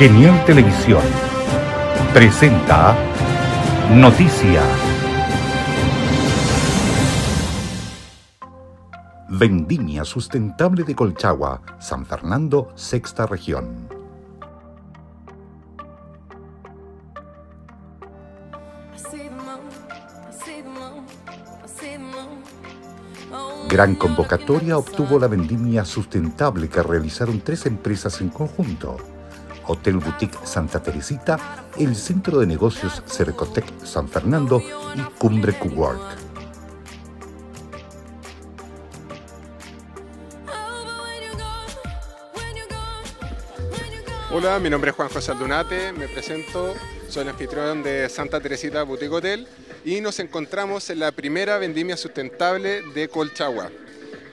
Genial Televisión presenta Noticia. Vendimia Sustentable de Colchagua, San Fernando, sexta región. Gran convocatoria obtuvo la vendimia sustentable que realizaron tres empresas en conjunto. Hotel Boutique Santa Teresita, el Centro de Negocios Cercotec San Fernando y Cumbre Cowork. Hola, mi nombre es Juan José Aldunate, me presento, soy el anfitrión de Santa Teresita Boutique Hotel y nos encontramos en la primera vendimia sustentable de Colchagua.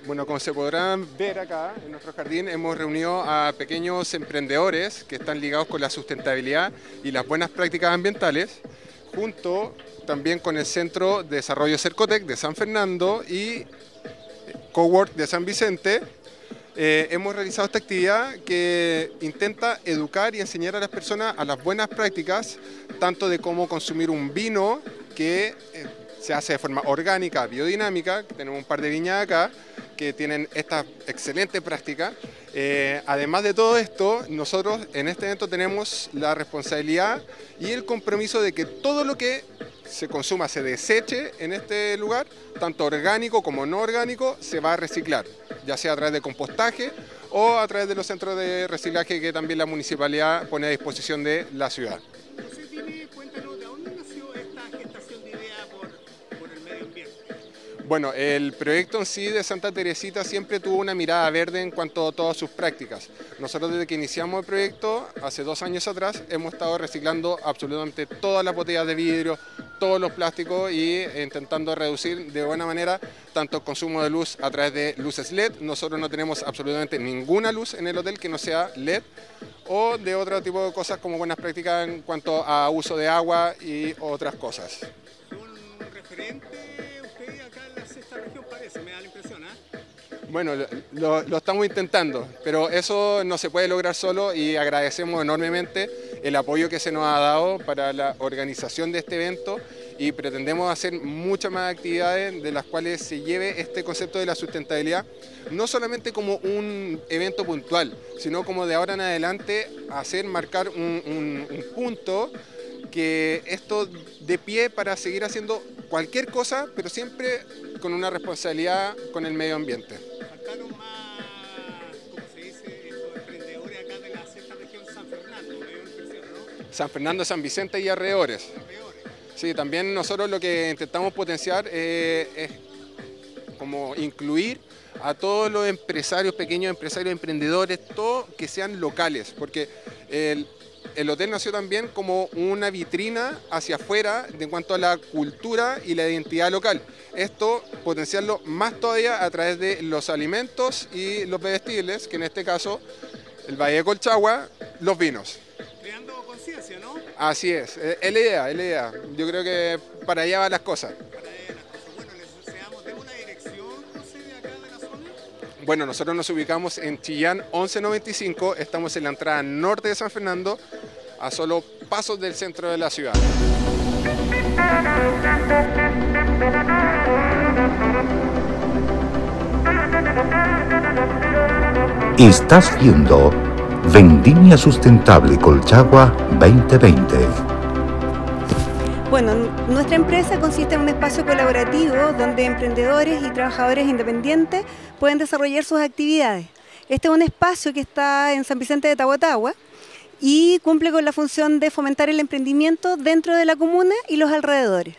Bueno, como se podrán ver acá en nuestro jardín, hemos reunido a pequeños emprendedores que están ligados con la sustentabilidad y las buenas prácticas ambientales, junto también con el Centro de Desarrollo Cercotec de San Fernando y Cowork de San Vicente. Eh, hemos realizado esta actividad que intenta educar y enseñar a las personas a las buenas prácticas, tanto de cómo consumir un vino que eh, se hace de forma orgánica, biodinámica, tenemos un par de viñas acá, que tienen esta excelente práctica. Eh, además de todo esto, nosotros en este evento tenemos la responsabilidad y el compromiso de que todo lo que se consuma, se deseche en este lugar, tanto orgánico como no orgánico, se va a reciclar, ya sea a través de compostaje o a través de los centros de reciclaje que también la municipalidad pone a disposición de la ciudad. Bueno, el proyecto en sí de Santa Teresita siempre tuvo una mirada verde en cuanto a todas sus prácticas. Nosotros desde que iniciamos el proyecto, hace dos años atrás, hemos estado reciclando absolutamente todas las botellas de vidrio, todos los plásticos y intentando reducir de buena manera tanto el consumo de luz a través de luces LED. Nosotros no tenemos absolutamente ninguna luz en el hotel que no sea LED o de otro tipo de cosas como buenas prácticas en cuanto a uso de agua y otras cosas. ¿Un referente Bueno, lo, estamos intentando, pero eso no se puede lograr solo y agradecemos enormemente el apoyo que se nos ha dado para la organización de este evento y pretendemos hacer muchas más actividades de las cuales se lleve este concepto de la sustentabilidad, no solamente como un evento puntual, sino como de ahora en adelante hacer marcar un, un punto que esto de pie para seguir haciendo cualquier cosa, pero siempre con una responsabilidad con el medio ambiente. San Fernando, San Vicente y alrededores. Sí, también nosotros lo que intentamos potenciar eh, es como incluir a todos los empresarios, pequeños empresarios, emprendedores, todos que sean locales, porque el, el hotel nació también como una vitrina hacia afuera en cuanto a la cultura y la identidad local. Esto potenciarlo más todavía a través de los alimentos y los bebestibles, que en este caso el Valle de Colchagua, los vinos. Así es, eh, es la idea, es la idea. Yo creo que para allá van las cosas. Bueno, nosotros nos ubicamos en Chillán 1195, estamos en la entrada norte de San Fernando, a solo pasos del centro de la ciudad. Estás viendo Vendimia Sustentable Colchagua 2020. Bueno, nuestra empresa consiste en un espacio colaborativo donde emprendedores y trabajadores independientes pueden desarrollar sus actividades. Este es un espacio que está en San Vicente de Tahuatahua y cumple con la función de fomentar el emprendimiento dentro de la comuna y los alrededores.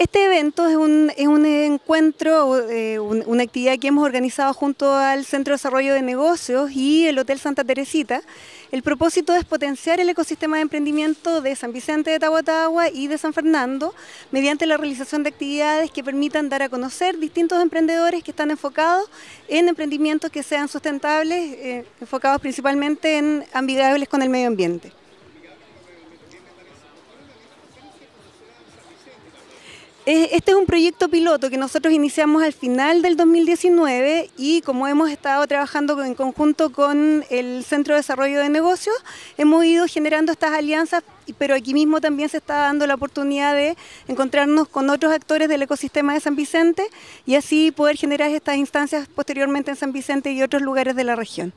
Este evento es un, encuentro, eh, una actividad que hemos organizado junto al Centro de Desarrollo de Negocios y el Hotel Santa Teresita. El propósito es potenciar el ecosistema de emprendimiento de San Vicente de Tahuatahua y de San Fernando mediante la realización de actividades que permitan dar a conocer distintos emprendedores que están enfocados en emprendimientos que sean sustentables, eh, enfocados principalmente en amigables con el medio ambiente. Este es un proyecto piloto que nosotros iniciamos al final del 2019 y como hemos estado trabajando en conjunto con el Centro de Desarrollo de Negocios, hemos ido generando estas alianzas, pero aquí mismo también se está dando la oportunidad de encontrarnos con otros actores del ecosistema de San Vicente y así poder generar estas instancias posteriormente en San Vicente y otros lugares de la región.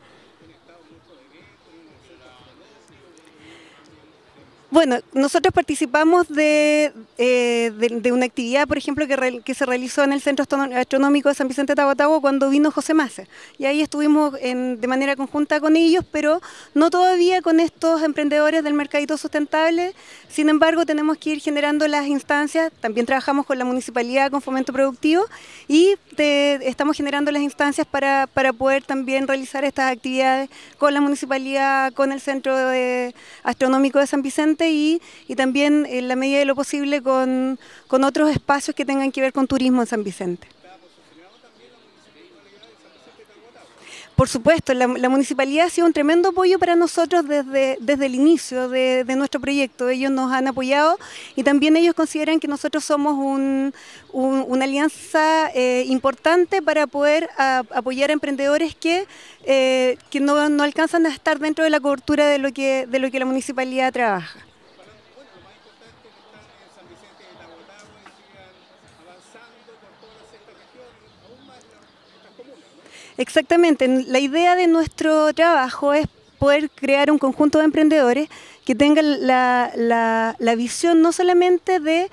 Bueno, nosotros participamos de, eh, una actividad, por ejemplo, que, se realizó en el Centro Astronómico de San Vicente de Tahuatahua cuando vino José Massa. Y ahí estuvimos de manera conjunta con ellos, pero no todavía con estos emprendedores del mercadito sustentable. Sin embargo, tenemos que ir generando las instancias. También trabajamos con la municipalidad, con fomento productivo, y estamos generando las instancias para, poder también realizar estas actividades con la municipalidad, con el Centro Astronómico de San Vicente y, también en la medida de lo posible con, otros espacios que tengan que ver con turismo en San Vicente. Por supuesto, la, municipalidad ha sido un tremendo apoyo para nosotros desde, desde el inicio de, nuestro proyecto. Ellos nos han apoyado y también ellos consideran que nosotros somos una alianza eh, importante para poder apoyar a emprendedores que, eh, que no, no, alcanzan a estar dentro de la cobertura de lo que, de lo que la municipalidad trabaja. Exactamente, la idea de nuestro trabajo es poder crear un conjunto de emprendedores que tengan la, visión no solamente de,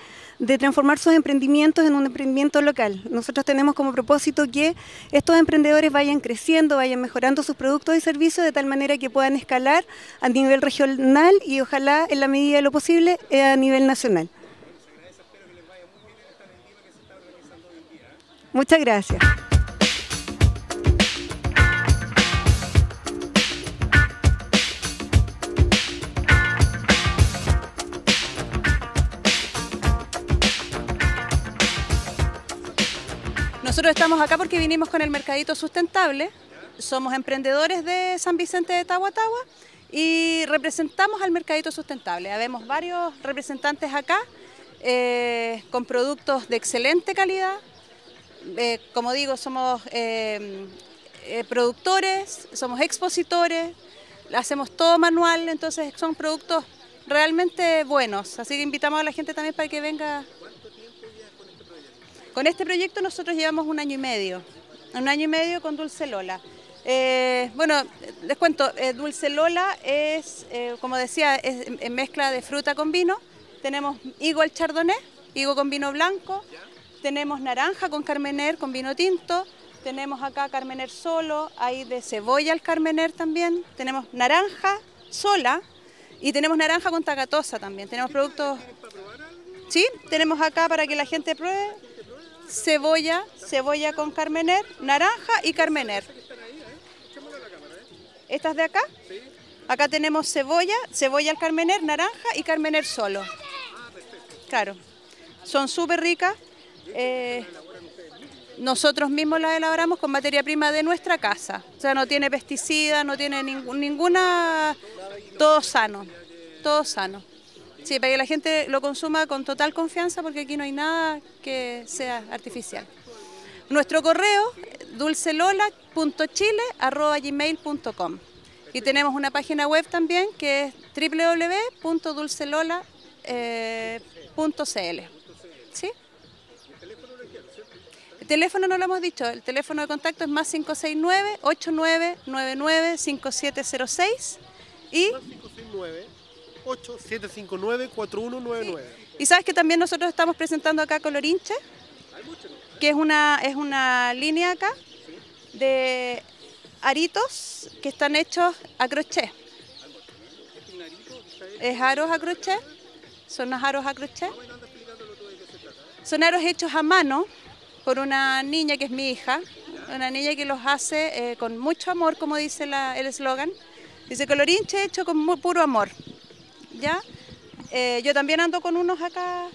transformar sus emprendimientos en un emprendimiento local. Nosotros tenemos como propósito que estos emprendedores vayan creciendo, vayan mejorando sus productos y servicios de tal manera que puedan escalar a nivel regional y ojalá en la medida de lo posible a nivel nacional. Muchas gracias. Nosotros estamos acá porque vinimos con el Mercadito Sustentable, somos emprendedores de San Vicente de Tahuatahua y representamos al Mercadito Sustentable. Habemos varios representantes acá eh, con productos de excelente calidad. Eh, como digo, somos eh, productores, somos expositores, hacemos todo manual, entonces son productos realmente buenos. Así que invitamos a la gente también para que venga con este proyecto nosotros llevamos un año y medio, un año y medio con Dulce Lola. Eh, bueno, les cuento, eh, Dulce Lola es, eh, como decía, es en mezcla de fruta con vino. Tenemos higo al chardonnay, higo con vino blanco, tenemos naranja con carmener con vino tinto, tenemos acá carmener solo, hay de cebolla al carmener también, tenemos naranja sola y tenemos naranja con tagatosa también. Tenemos productos... Sí, tenemos acá para que la gente pruebe cebolla, cebolla con carmener, naranja y carmener. ¿Estas de acá? Acá tenemos cebolla, cebolla al carmener, naranja y carmener solo. Claro, son súper ricas. Eh, nosotros mismos las elaboramos con materia prima de nuestra casa. O sea, no tiene pesticida, no tiene ninguna... Todo sano, todo sano. Sí, para que la gente lo consuma con total confianza porque aquí no hay nada que sea artificial. Nuestro correo dulcelola.chile.gmail.com y tenemos una página web también que es www.dulcelola.cl. ¿Sí? El teléfono no lo hemos dicho, el teléfono de contacto es más 569-8999-5706 y... 8759-4199. Y sabes que también nosotros estamos presentando acá Colorinche, que es una, es una línea acá de aritos que están hechos a crochet. Es aros a crochet, son los aros a crochet. Son aros hechos a mano por una niña que es mi hija, una niña que los hace eh, con mucho amor, como dice el eslogan. Dice colorinche hecho con muy puro amor. ¿Ya? Eh, yo también ando con unos acá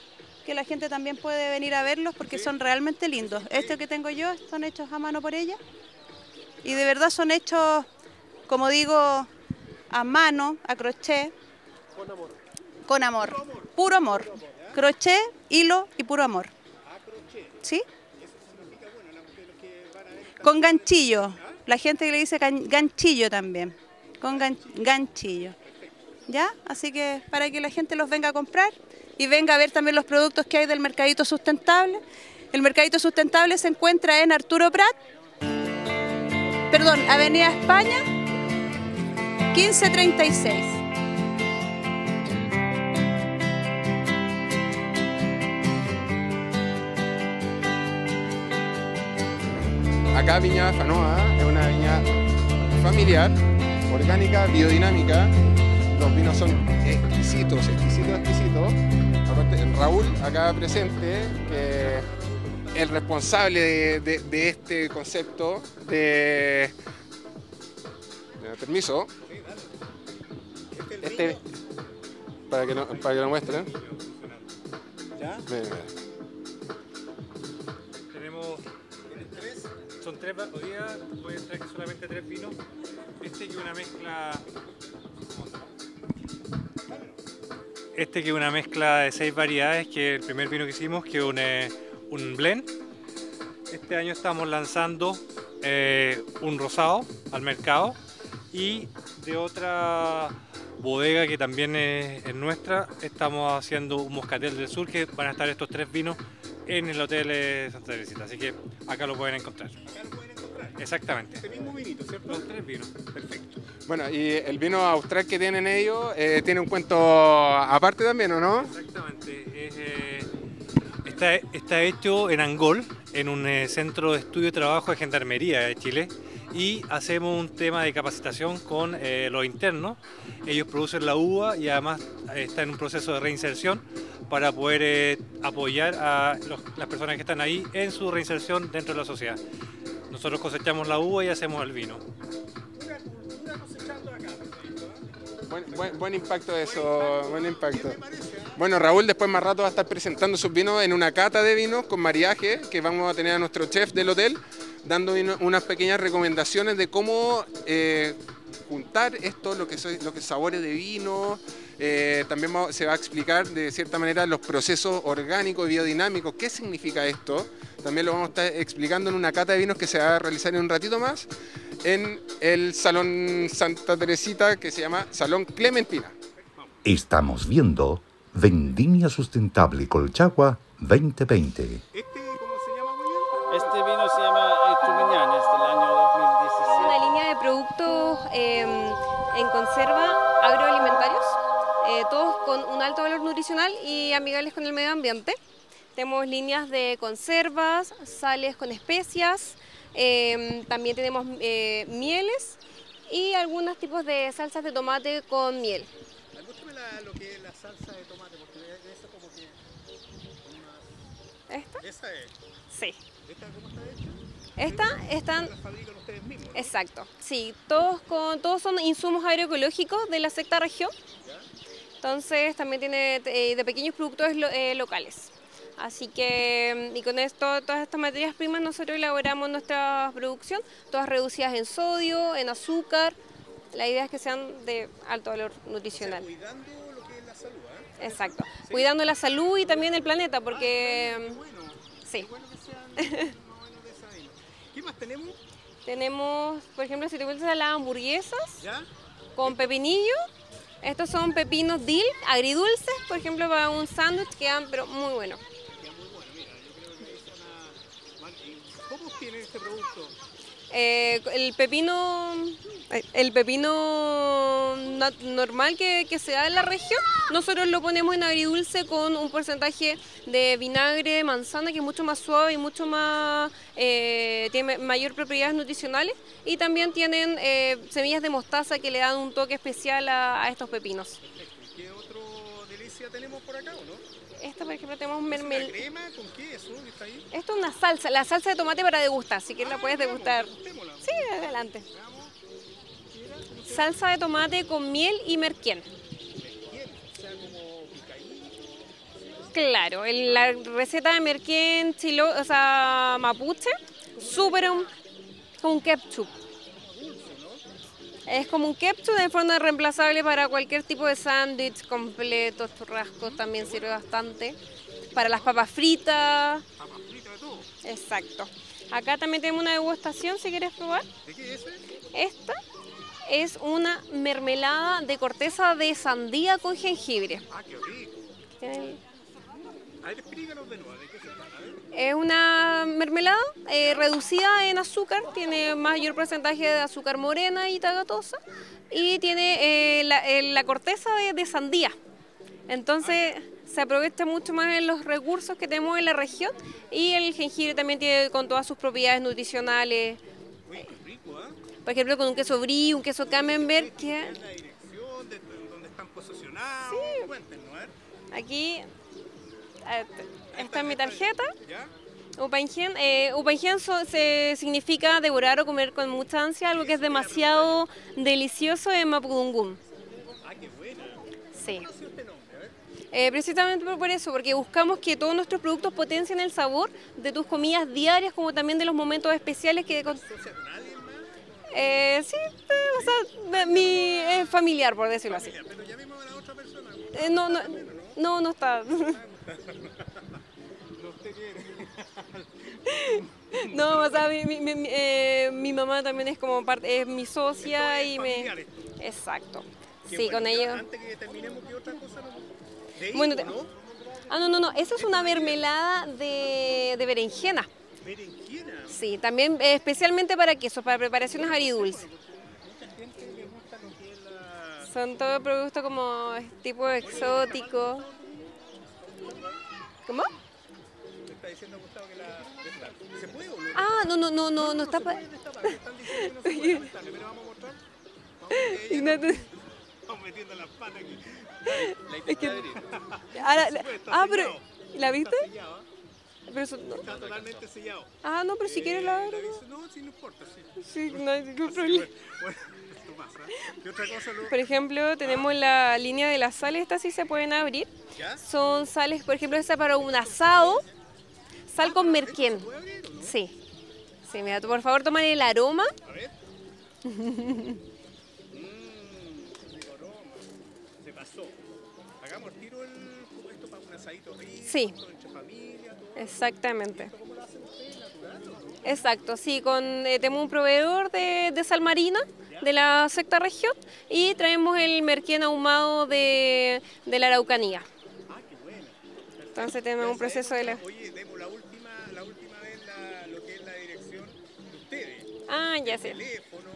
que la gente también puede venir a verlos porque son realmente lindos. Este que tengo yo son hechos a mano por ella y de verdad son hechos, como digo, a mano, a crochet. Con amor. Con amor. Puro amor. Crochet, hilo y puro amor. ¿Sí? Con ganchillo. La gente que le dice gan- ganchillo también. Con gan- ganchillo. ¿Ya? Así que para que la gente los venga a comprar y venga a ver también los productos que hay del Mercadito Sustentable. El Mercadito Sustentable se encuentra en Arturo Prat, perdón, Avenida España, 1536. Acá Viña Fanoa es una viña familiar, orgánica, biodinámica. Los vinos son exquisitos, exquisitos, exquisitos. Aparte, Raúl, acá presente, que es el responsable de, de- de este concepto de... de- Permiso. Este, para que, no- para que lo muestren. ¿Ya? Ven. Tenemos son tres, hoy día voy a traer solamente tres vinos. Este que es una mezcla. Este que es una mezcla de seis variedades, que el primer vino que hicimos, que es un, un blend. Este año estamos lanzando eh, un rosado al mercado y de otra bodega que también es, es nuestra, estamos haciendo un moscatel del sur que van a estar estos tres vinos en el Hotel eh, Santa Teresita, así que acá lo pueden encontrar. Exactamente. Este mismo vinito, ¿cierto? Los tres vinos, perfecto. Bueno, y el vino austral que tienen ellos eh, tiene un cuento aparte también, ¿o no? Exactamente. es, eh, está, está hecho en Angol, en un eh, centro de estudio y trabajo de Gendarmería de Chile. Y hacemos un tema de capacitación con los internos. Ellos producen la uva y además está en un proceso de reinserción para poder apoyar a los- las personas que están ahí en su reinserción dentro de la sociedad. Nosotros cosechamos la uva y hacemos el vino. Buen, buen- impacto eso, buen impacto. Bueno, Raúl después más rato va a estar presentando sus vinos en una cata de vinos con mariaje que vamos a tener a nuestro chef del hotel dando unas pequeñas recomendaciones de cómo eh, juntar esto, lo que, soy, lo sabores de vino. Eh, también se va a explicar de cierta manera los procesos orgánicos y biodinámicos. ¿Qué significa esto? También lo vamos a estar explicando en una cata de vinos que se va a realizar en un ratito más en el Salón Santa Teresita que se llama Salón Clementina. Estamos viendo Vendimia Sustentable Colchagua 2020. ¿Este cómo se llama, William? Este vino y amigables con el medio ambiente. Tenemos líneas de conservas, sales con especias, eh, también tenemos eh, mieles y algunos tipos de salsas de tomate con miel. Muéstrame la- lo que es la salsa de tomate, porque esa como que... ¿Esta? Esa es. Sí. ¿Esta cómo está hecha? Esta están mismos, ¿no? Exacto, sí, todos, con, todos son insumos agroecológicos de la sexta región. Entonces también tiene eh, de pequeños productores lo- eh, locales. Así que, mm, y con esto, todas estas materias primas nosotros elaboramos nuestra producción, todas reducidas en sodio, en azúcar. La idea es que sean de alto valor nutricional. Cuidando lo que es la salud, ¿eh? Exacto. Cuidando la salud y también el planeta, porque Bueno, sí. bueno que sean o. ¿Qué más tenemos? Tenemos, por ejemplo, si te gustan las hamburguesas, ¿Ya? con pepinillo. Estos son pepinos dill, agridulces, por ejemplo, para un sándwich quedan pero muy buenos. Queda muy bueno, mira, yo creo que es una... man- ¿y ¿Cómo obtienen este producto? Eh, el pepino, el pepino normal que, se da en la región, nosotros lo ponemos en agridulce con un porcentaje de vinagre manzana que es mucho más suave y mucho más, eh, tiene mayor propiedades nutricionales y también tienen eh, semillas de mostaza que le dan un toque especial a, estos pepinos. ¿Y ¿Qué otro delicia tenemos por acá o no? Esta, por ejemplo, tenemos ¿Es una mermel. crema? ¿Con qué eso que está ahí? Esto es una salsa, la salsa de tomate para degustar, si quieres la Ah, puedes veamos, degustar. Sí, adelante. Veamos. Mira, ¿cómo se Salsa de tomate con miel y merquén. Claro, el- la receta de merquén chilo, o sea, mapuche, súper un ketchup. Es como un ketchup de forma reemplazable para cualquier tipo de sándwich completo, churrascos también sirve bastante. Para las papas fritas, Papas fritas, Exacto. Acá también tenemos una degustación, si quieres probar. ¿De qué es? Esta es una mermelada de corteza de sandía con jengibre. Ah, qué rico. Tiene- A ver, explícanos de nuevo, ¿de qué se trata? A ver. Es una mermelada eh, reducida en azúcar, tiene mayor porcentaje de azúcar morena y tagatosa y tiene eh, la, eh, la corteza de, de sandía. Entonces se aprovecha mucho más en los recursos que tenemos en la región y el jengibre también tiene con todas sus propiedades nutricionales. Uy, qué rico, ¿ah? Por ejemplo, con un queso brie, un queso camembert, que ¿Es la dirección de de dónde están posicionados? Cuéntenos, a ver. Eh, está en mi tarjeta. Upangen, eh, Upangen so- se significa devorar o comer con mucha ansia, algo que es demasiado delicioso en Mapudungún. Ah, qué buena. Sí. Eh, precisamente por- eso, porque buscamos que todos nuestros productos potencien el sabor de tus comidas diarias, como también de los momentos especiales que... con- eh, sí, eh, o sea, mi, es familiar, por decirlo así. Eh, no, no, no, no está. No o sea, mi, mi- eh, mi mamá también es como parte, es mi socia y me... Exacto. Sí, con ellos. Antes que terminemos, ¿qué otra cosa. De Bueno, te- ¿no? Ah, no, no, no, eso es una mermelada de, de berenjena. Berenjena. Sí, también eh, especialmente para queso, para preparaciones agridulces. La... Son todos productos como tipo exótico. ¿Cómo? Está diciendo Gustavo que la... ¿Se puede o no? Ah, no, no, no, no, no está... pa- Están diciendo que no se puede pero vamos a mostrar. Vamos, eh. Estamos metiendo las patas aquí. La Es que-. Ahora- ah, pero... ¿La viste? Está sellado, ¿ah? Pero eso no- Está totalmente sellado. Ah, no, pero si quieres la Eh, abro. No, sí, no importa. Sí. Sí, no hay ningún problema. Bueno, esto pasa. ¿Qué otra cosa. Por ejemplo, tenemos la línea de las sales, estas sí se pueden abrir. ¿Ya? Son sales, por ejemplo, esta para un asado, sal con merquén. Sí. Sí, mira, tú por favor toma el aroma. A ver. Mmm, aroma. Se pasó. Hagamos el tiro el, esto para un asadito rico. Sí. todo entre familia, todo. Exactamente. ¿Cómo lo hacen ustedes? Exacto, sí, con, eh, tenemos un proveedor de, de sal marina de la sexta región y traemos el merquén ahumado de, de la Araucanía. Ah, qué bueno. Entonces tenemos un proceso de la... Oye, demos la última, la última vez la, lo que es la dirección de ustedes. Ah, ya sé. Teléfono,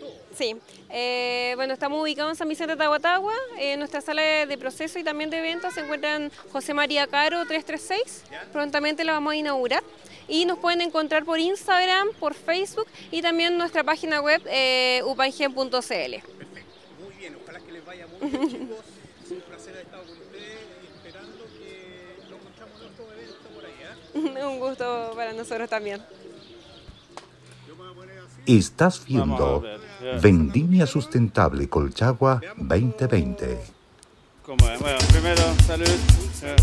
todo. Sí, eh, bueno, estamos ubicados en San Vicente de Tahuatahua. En nuestra sala de, proceso y también de ventas se encuentran José María Caro 336. Prontamente la vamos a inaugurar. Y nos pueden encontrar por Instagram, por Facebook y también nuestra página web eh, upangen.cl. Perfecto. Muy bien. Ojalá que les vaya muy bien, chicos. Es un placer haber estado con ustedes y esperando que lo encontramos en otro evento por allá. Un gusto para nosotros también. Yo me voy a poner así. Estás viendo. Vendimia Sustentable Colchagua 2020. ¿Cómo es? Bueno, primero, salud. Eh, eh.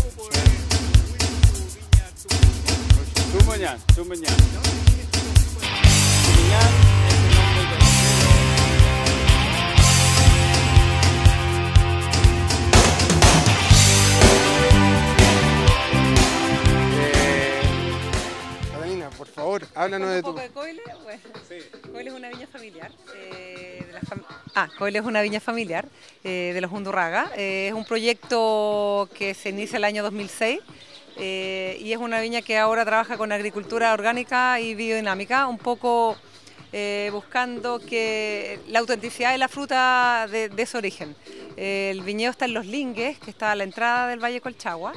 Tumañán, Tumañán. Por favor, háblanos de un tu... poco de Coile? Bueno, Coile es una viña familiar. eh, de la fam- ah, Coile es una viña familiar eh, de los Undurraga. Eh, es un proyecto que se inicia el año 2006 eh, y es una viña que ahora trabaja con agricultura orgánica y biodinámica, un poco eh, buscando que la autenticidad de la fruta de, de ese origen. Eh, el viñedo está en Los Lingues, que está a la entrada del Valle Colchagua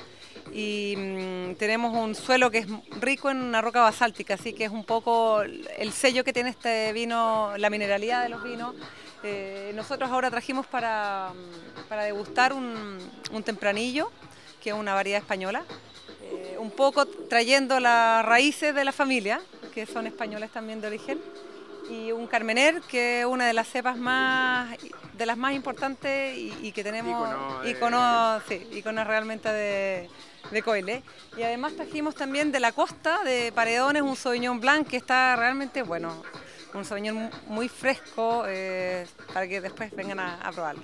y mm, tenemos un suelo que es rico en una roca basáltica, así que es un poco el sello que tiene este vino, la mineralidad de los vinos. Eh, nosotros ahora trajimos para, mm, para degustar un, un tempranillo, que es una variedad española, eh, un poco trayendo las raíces de la familia, que son españoles también de origen, y un Carmener, que es una de las cepas más de las más importantes y, y que tenemos Ícono de- iconos, sí, iconos realmente de, de Coile. Y además trajimos también de la costa, de Paredones, un Sauvignon Blanc que está realmente bueno, un Sauvignon muy fresco eh, para que después vengan a, a probarlo.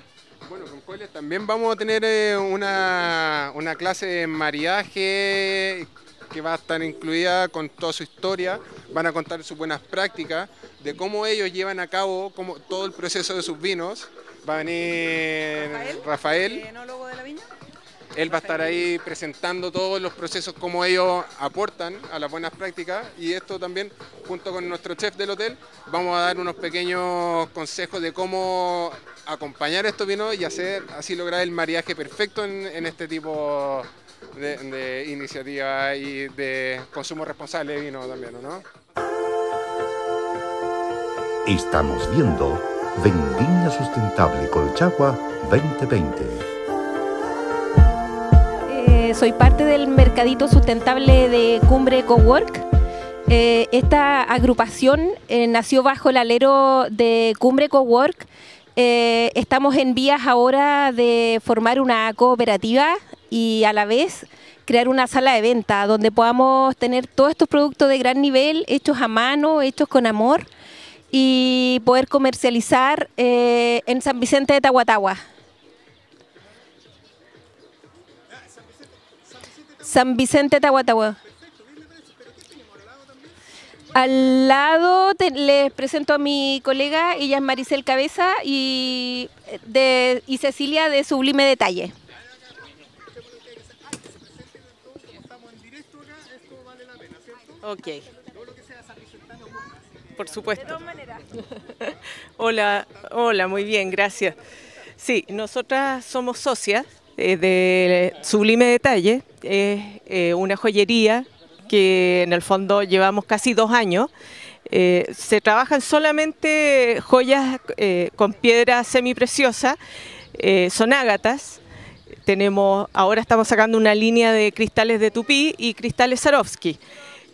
Bueno, con Coiles también vamos a tener eh, una, una clase de mariaje que va a estar incluida con toda su historia, van a contar sus buenas prácticas, de cómo ellos llevan a cabo como, todo el proceso de sus vinos. Va a venir Rafael, Rafael enólogo de la viña. él va a estar ahí presentando todos los procesos, cómo ellos aportan a las buenas prácticas y esto también, junto con nuestro chef del hotel, vamos a dar unos pequeños consejos de cómo acompañar estos vinos y hacer así lograr el mariaje perfecto en, en este tipo de, de iniciativa y de consumo responsable de vino también, ¿no? Estamos viendo Vendimia Sustentable Colchagua 2020. Eh, soy parte del mercadito sustentable de Cumbre Cowork. Eh, esta agrupación eh, nació bajo el alero de Cumbre Cowork. Eh, estamos en vías ahora de formar una cooperativa y a la vez crear una sala de venta donde podamos tener todos estos productos de gran nivel, hechos a mano, hechos con amor y poder comercializar eh, en San Vicente de Tahuatahua. San Vicente de Tahuatahua. Al lado te- les presento a mi colega, ella es Maricel Cabeza y, de, y Cecilia de Sublime Detalle. Ok. Por supuesto. hola, hola, muy bien, gracias. Sí, nosotras somos socias eh, de Sublime Detalle, es eh, una joyería que en el fondo llevamos casi dos años. Eh, se trabajan solamente joyas eh, con piedra semipreciosa, eh, son ágatas. Tenemos, ahora estamos sacando una línea de cristales de Tupí y cristales Swarovski.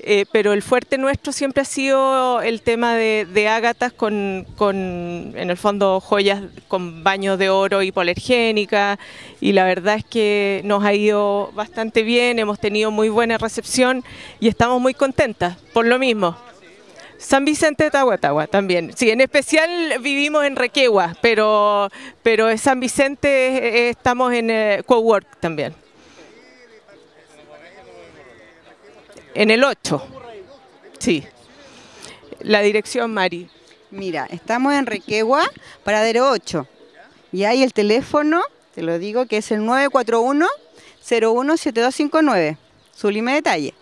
Eh, pero el fuerte nuestro siempre ha sido el tema de, de ágatas con, con, en el fondo, joyas con baños de oro hipoalergénica y la verdad es que nos ha ido bastante bien, hemos tenido muy buena recepción y estamos muy contentas por lo mismo. San Vicente de Tahuatahua también. Sí, en especial vivimos en Requegua, pero, pero en San Vicente estamos en eh, Cowork también. En el 8. Sí. La dirección Mari. Mira, estamos en Requegua, paradero 8. Y ahí el teléfono, te lo digo, que es el 941-017259. Sublime detalle.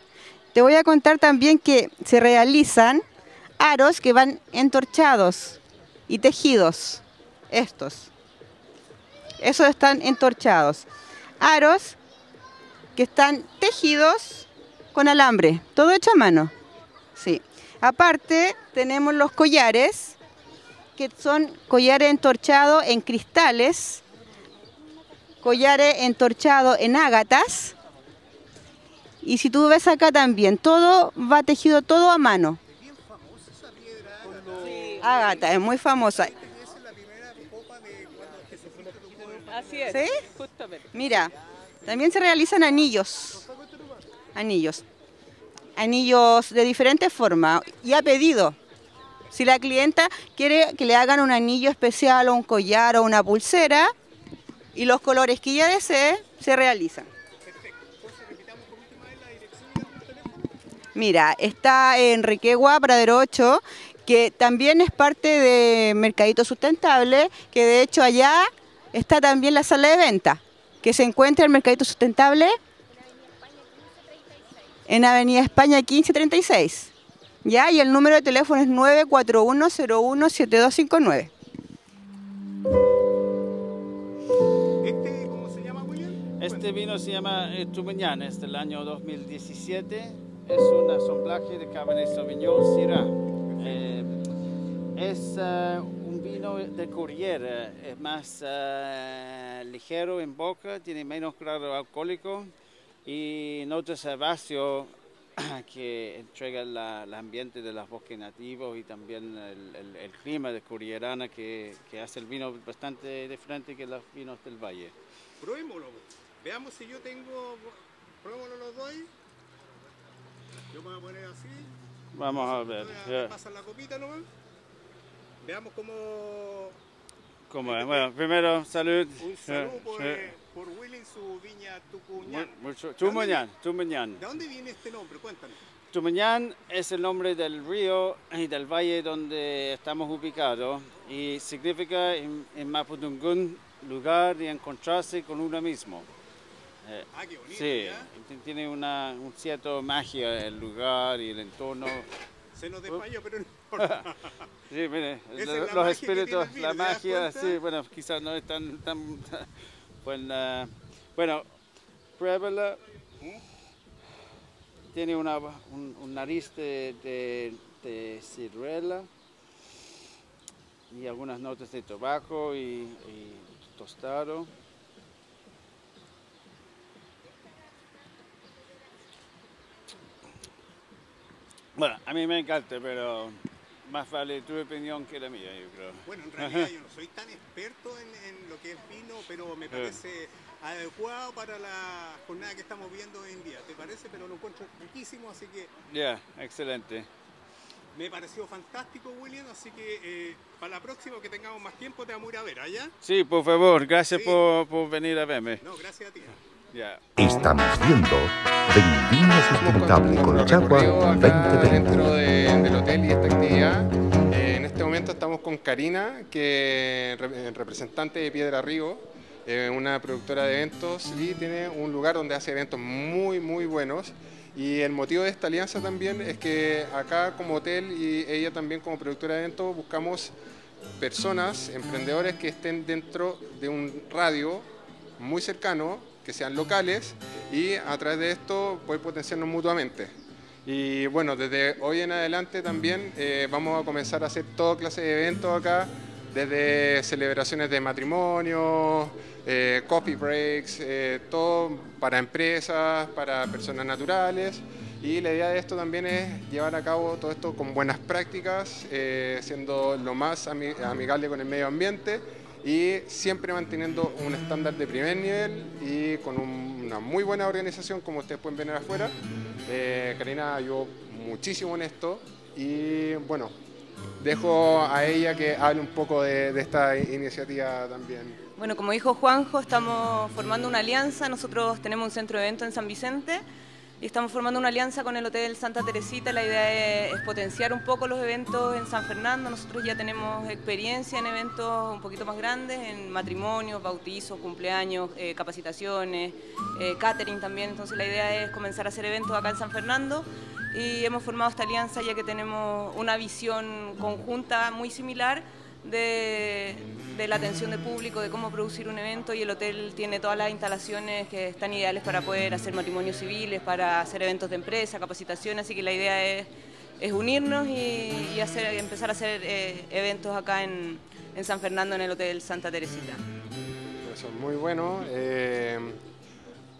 Te voy a contar también que se realizan aros que van entorchados y tejidos. Estos. Esos están entorchados. Aros que están tejidos con alambre, todo hecho a mano. Sí. Aparte, tenemos los collares, que son collares entorchados en cristales, collares entorchados en ágatas. Y si tú ves acá también, todo va tejido todo a mano. Ágata, es muy famosa. Así es. ¿Sí? Justamente. Mira, también se realizan anillos. Anillos. Anillos de diferentes formas y a pedido. Si la clienta quiere que le hagan un anillo especial o un collar o una pulsera y los colores que ella desee, se realizan. Mira, está en Requegua, Pradero 8, que también es parte de Mercadito Sustentable, que de hecho allá está también la sala de venta, que se encuentra en Mercadito Sustentable en Avenida España 1536. ¿Ya? Y el número de teléfono es 941017259. Este vino se llama eh, Tumeñán, es del año 2017. Es un asamblaje de Cabernet Sauvignon Syrah. Eh, es eh, un vino de Courier, es más eh, ligero en boca, tiene menos grado alcohólico y notas herbáceo que entrega la- el ambiente de los bosques nativos y también el, el- el clima de Courierana que, que hace el vino bastante diferente que los vinos del valle. Probémoslo. Veamos si yo tengo. Probémoslo los dos ahí. Yo me voy a poner así. Vamos a ver. Ya. pasar la copita nomás. Veamos cómo. ¿Cómo es? Bueno, primero, salud. Un saludo Eh, por, eh, por Willy su viña Tucuñán. mu- mucho- ¿De dónde Tumañán. ¿De dónde viene este nombre? Cuéntanos. Tumañán es el nombre del río y del valle donde estamos ubicados y significa en, en Mapudungún lugar de encontrarse con uno mismo. Eh, Ah, qué bonito, sí, tiene una un cierto magia el lugar y el entorno. Se nos desmayó, pero no importa. Sí, mire, lo- los espíritus, la ¿te das magia, sí, bueno, quizás no es tan, tan buena. Bueno, pruébala. Tiene una, un, nariz de, de, de ciruela y algunas notas de tabaco y, y tostado. Bueno, a mí me encanta, pero más vale tu opinión que la mía, yo creo. Bueno, en realidad yo no soy tan experto en, en lo que es vino, pero me parece adecuado para la jornada que estamos viendo hoy en día. ¿Te parece? Pero lo encuentro riquísimo, así que Ya, excelente. me pareció fantástico, William. Así que eh, para la próxima que tengamos más tiempo te vamos a ir a ver allá. Sí, por favor, gracias por, por venir a verme. No, gracias a ti. Estamos viendo Vendimia Sustentable con Chagua acá 2020. dentro de- del hotel y esta actividad. Eh, en este momento estamos con Karina, que eh, representante de Piedra Río, eh, una productora de eventos y tiene un lugar donde hace eventos muy, muy buenos. Y el motivo de esta alianza también es que acá como hotel y ella también como productora de eventos buscamos personas, emprendedores que estén dentro de un radio muy cercano, que sean locales y a través de esto poder potenciarnos mutuamente. Y bueno, desde hoy en adelante también eh, vamos a comenzar a hacer toda clase de eventos acá, desde celebraciones de matrimonio, eh, coffee breaks, eh, todo para empresas, para personas naturales. Y la idea de esto también es llevar a cabo todo esto con buenas prácticas, eh, siendo lo más ami- amigable con el medio ambiente y siempre manteniendo un estándar de primer nivel y con un- una muy buena organización como ustedes pueden ver afuera. Eh, Karina ayudó muchísimo en esto y bueno, dejo a ella que hable un poco de, de esta iniciativa también. Bueno, como dijo Juanjo, estamos formando una alianza. Nosotros tenemos un centro de eventos en San Vicente y estamos formando una alianza con el Hotel Santa Teresita. La idea es, potenciar un poco los eventos en San Fernando. Nosotros ya tenemos experiencia en eventos un poquito más grandes, en matrimonios, bautizos, cumpleaños, eh, capacitaciones, eh, catering también. Entonces la idea es comenzar a hacer eventos acá en San Fernando y hemos formado esta alianza ya que tenemos una visión conjunta muy similar de, la atención de público, de cómo producir un evento y el hotel tiene todas las instalaciones que están ideales para poder hacer matrimonios civiles, para hacer eventos de empresa, capacitaciones, así que la idea es, unirnos y, y empezar a hacer eh, eventos acá en, en San Fernando en el Hotel Santa Teresita. Eso es muy bueno, eh,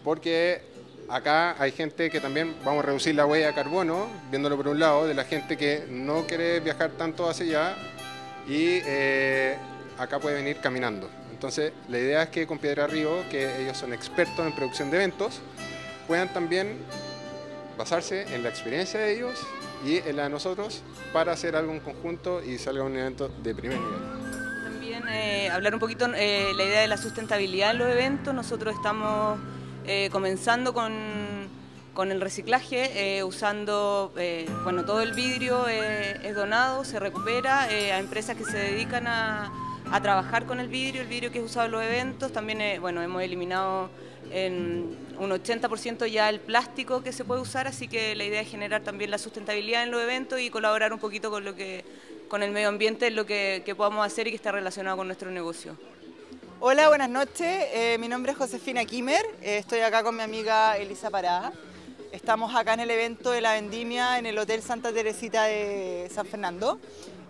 porque acá hay gente que también vamos a reducir la huella de carbono, viéndolo por un lado, de la gente que no quiere viajar tanto hacia allá y eh, acá puede venir caminando. Entonces, la idea es que con Piedra Río, que ellos son expertos en producción de eventos, puedan también basarse en la experiencia de ellos y en la de nosotros para hacer algo en conjunto y salga un evento de primer nivel. También eh, hablar un poquito eh, la idea de la sustentabilidad en los eventos. Nosotros estamos eh, comenzando con, con el reciclaje, eh, usando, eh, bueno, todo el vidrio eh, es donado, se recupera a empresas que se dedican a, trabajar con el vidrio, el vidrio que es usado en los eventos. También, bueno, hemos eliminado en un 80% ya el plástico que se puede usar, así que la idea es generar también la sustentabilidad en los eventos y colaborar un poquito con lo que con el medio ambiente en lo que, podamos hacer y que está relacionado con nuestro negocio. Hola, buenas noches. Mi nombre es Josefina Kimmer. Estoy acá con mi amiga Elisa Parada. Estamos acá en el evento de la vendimia en el Hotel Santa Teresita de San Fernando,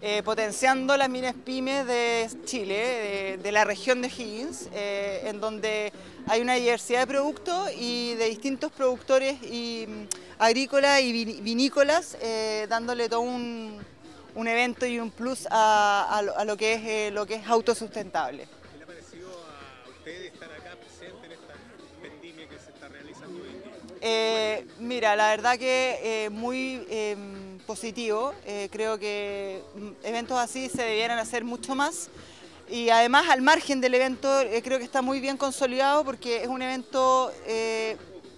eh, potenciando las mines pymes de Chile, de, la región de Higgins, eh, en donde hay una diversidad de productos y de distintos productores y, mm, agrícolas y vin- vinícolas, eh, dándole todo un, un evento y un plus a, a lo, que es, lo que es autosustentable. ¿Qué le ha parecido a usted estar acá Eh, mira, la verdad que eh, muy eh, positivo. Eh, creo que mm, eventos así se debieran hacer mucho más Y además al margen del evento eh, creo que está muy bien consolidado porque es un evento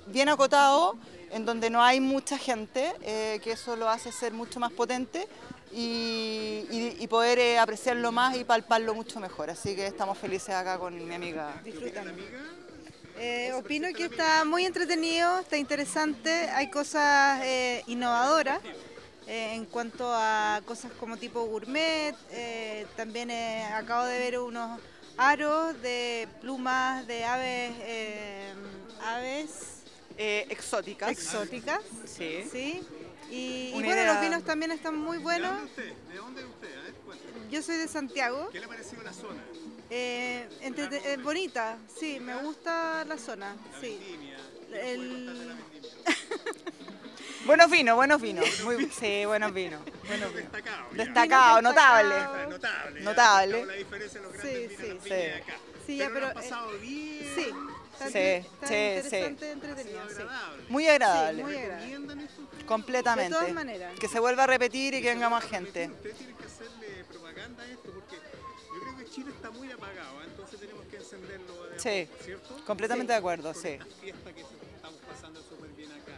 bien acotado, en donde no hay mucha gente, que eso lo hace ser mucho más potente y, poder apreciarlo más y palparlo mucho mejor. Así que estamos felices acá con mi amiga. Disfrutando. Eh, opino que está muy entretenido, está interesante, hay cosas eh, innovadoras eh, en cuanto a cosas como tipo gourmet, eh, también eh, acabo de ver unos aros de plumas de aves, eh, aves exóticas. exóticas, Sí. sí. Y, y bueno, los vinos también están muy buenos. ¿De dónde es usted? ¿De dónde usted? A ver, cuéntame. Yo soy de Santiago. ¿Qué le ha parecido la zona? Eh, entrete- eh, bonita, sí, me gusta la zona, sí. El- Buenos vinos, buenos vinos. Muy, sí, buenos vinos. Vinos. Destacado. Destacado, notable. Notable. ya, Notable. marcado La diferencia en los grandes Sí, vinos sí, de acá. Sí, ya, pero, lo pero, han pasado bien. Sí, está, Sí, está sí, interesante, sí. entretenido, sí. Muy agradable. Sí, muy agradable. Completamente. De todas maneras. Que se vuelva a repetir y que venga más gente. Ustedes tienen que hacerle propaganda a esto porque yo creo que Chile está muy apagado, ¿eh? entonces tenemos que encenderlo de Sí, poco, ¿cierto? completamente de acuerdo, Con sí. esta fiesta que estamos pasando súper bien acá.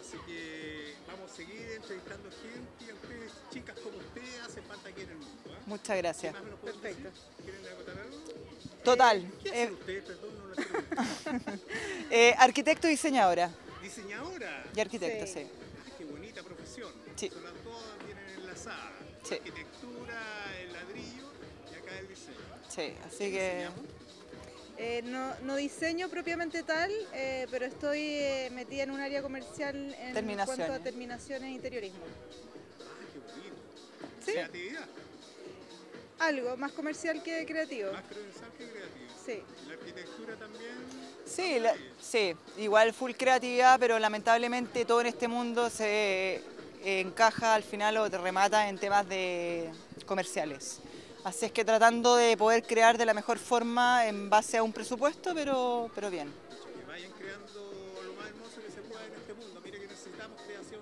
Así que vamos a seguir entrevistando gente y a ustedes, chicas como ustedes, hace falta aquí en el mundo. ¿eh? Muchas gracias. ¿Qué más me lo pueden decir? ¿Quieren acotar algo? Total. ¿Qué Eh, hacen ustedes? Perdón, no lo eh, arquitecto y diseñadora. ¿Diseñadora? Y arquitecto, sí. Ah, qué bonita profesión. Sí. Son las dos vienen enlazadas. Sí. Arquitectura, el ladrillo y acá el diseño. Sí, así que. Eh, no, no diseño propiamente tal, eh, pero estoy eh, metida en un área comercial en cuanto a Terminaciones. terminaciones e interiorismo. Ah, qué bonito. Sí. Creatividad. Algo más comercial que creativo. Más comercial que creativo. Sí. La arquitectura también. Sí, la- sí, igual full creatividad, pero lamentablemente todo en este mundo se eh, encaja al final o te remata en temas de comerciales. Así es que tratando de poder crear de la mejor forma en base a un presupuesto, pero, pero bien. Que vayan creando lo más hermoso que se pueda en este mundo. Mire que necesitamos creación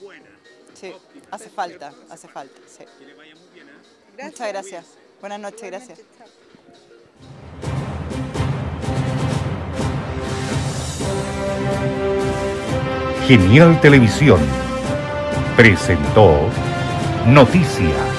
buena. Sí, óptima, hace falta, hace falta. sí. Que le vaya muy Muchas gracias. Buenas noches, gracias. Genial Televisión presentó Noticias